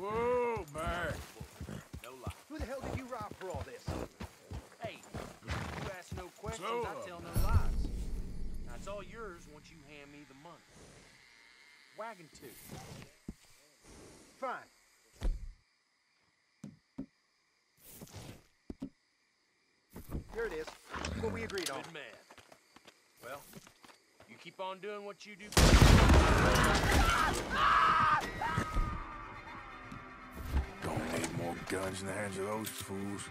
Whoa, man. No lie. Who the hell did you rob for all this? Hey, you ask no questions, So, I uh, tell no lies. Now, it's all yours once you hand me the money. Wagon two. Fine. Here it is. What we agreed on. Good man. Well, you keep on doing what you do. guns in the hands of those fools.